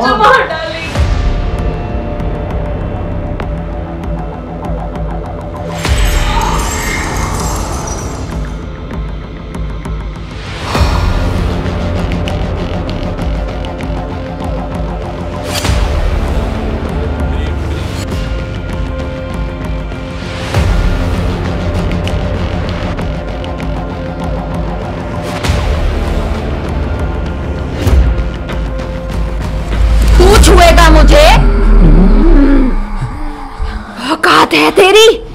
这么狠的。मुझे? औकात है तेरी।